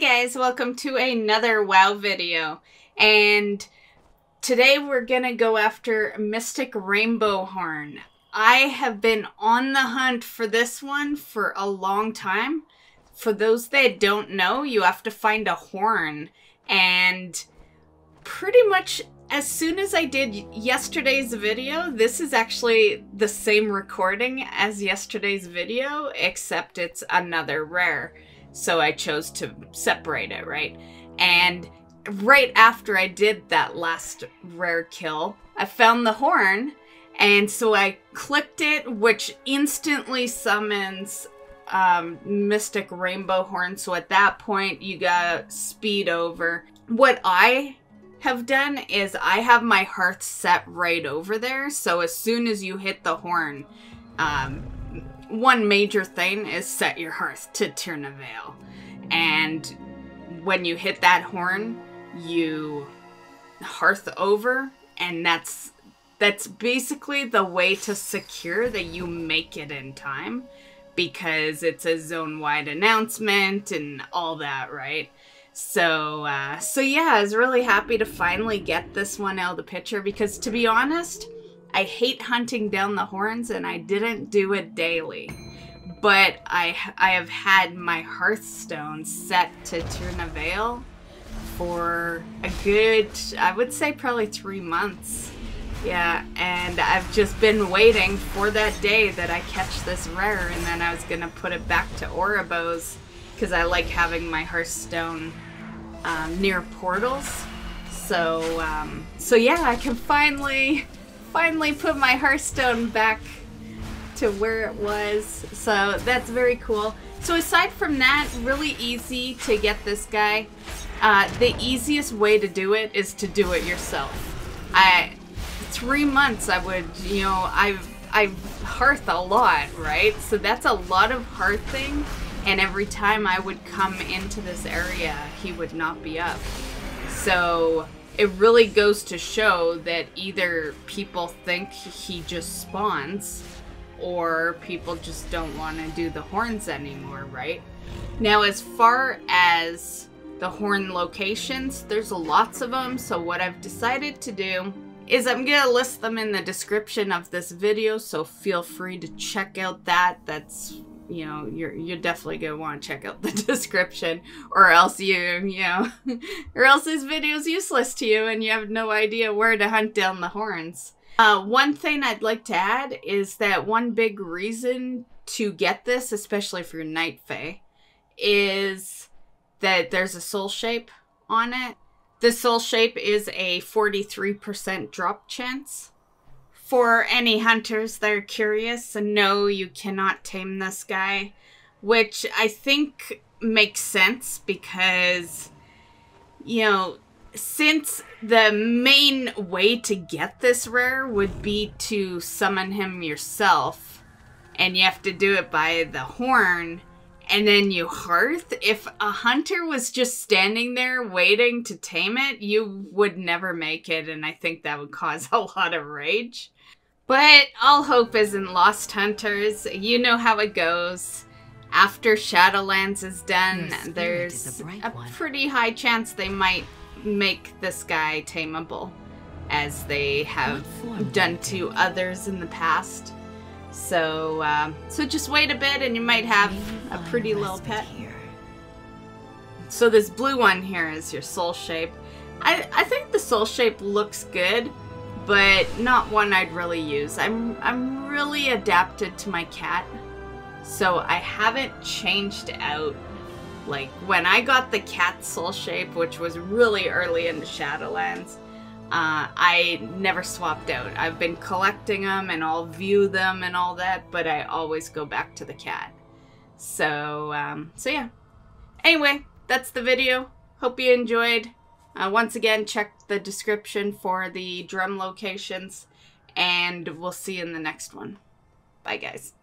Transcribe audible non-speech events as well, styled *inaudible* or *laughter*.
guys, welcome to another WoW video. And today we're gonna go after Mystic Rainbowhorn. I have been on the hunt for this one for a long time. For those that don't know, you have to find a horn. And pretty much as soon as I did yesterday's video, this is actually the same recording as yesterday's video, except it's another rare. So I chose to separate it, right? And right after I did that last rare kill, I found the horn. And so I clicked it, which instantly summons um, Mystic Rainbowhorn. So at that point, you got speed over. What I have done is I have my hearth set right over there. So as soon as you hit the horn, um, one major thing is set your hearth to Tir Vale. And when you hit that horn, you hearth over and that's that's basically the way to secure that you make it in time because it's a zone wide announcement and all that, right? So, uh, so yeah, I was really happy to finally get this one out of the picture because to be honest, I hate hunting down the horns and I didn't do it daily. But I, I have had my Hearthstone set to Tir Vale for a good, I would say probably three months. Yeah, and I've just been waiting for that day that I catch this rare and then I was going to put it back to Oribos because I like having my Hearthstone um, near portals. So, um, so yeah, I can finally, finally put my Hearthstone back to where it was. So that's very cool. So aside from that, really easy to get this guy. Uh, the easiest way to do it is to do it yourself. I, three months I would, you know, I've, I've hearth a lot, right? So that's a lot of hearthing and every time I would come into this area, he would not be up. So it really goes to show that either people think he just spawns or people just don't want to do the horns anymore, right? Now, as far as the horn locations, there's lots of them. So what I've decided to do is I'm going to list them in the description of this video. So feel free to check out that. That's you know, you're you're definitely gonna want to check out the *laughs* description, or else you you know, *laughs* or else this video is useless to you and you have no idea where to hunt down the horns. Uh, one thing I'd like to add is that one big reason to get this, especially for Night Fae, is that there's a soul shape on it. The soul shape is a 43% drop chance. For any hunters that are curious, and no, you cannot tame this guy, which I think makes sense because, you know, since the main way to get this rare would be to summon him yourself, and you have to do it by the horn, and then you hearth, if a hunter was just standing there waiting to tame it, you would never make it, and I think that would cause *laughs* a lot of rage. But all hope isn't lost, hunters. You know how it goes. After Shadowlands is done, there's is a, a pretty high chance they might make this guy tameable, as they have done to others in the past. So, uh, so just wait a bit, and you might have a pretty little pet. Here. So this blue one here is your soul shape. I I think the soul shape looks good but not one I'd really use. I'm, I'm really adapted to my cat, so I haven't changed out. Like, when I got the cat soul shape, which was really early in the Shadowlands, uh, I never swapped out. I've been collecting them and I'll view them and all that, but I always go back to the cat. So, um, so yeah. Anyway, that's the video. Hope you enjoyed. Uh, once again, check the description for the drum locations, and we'll see you in the next one. Bye, guys.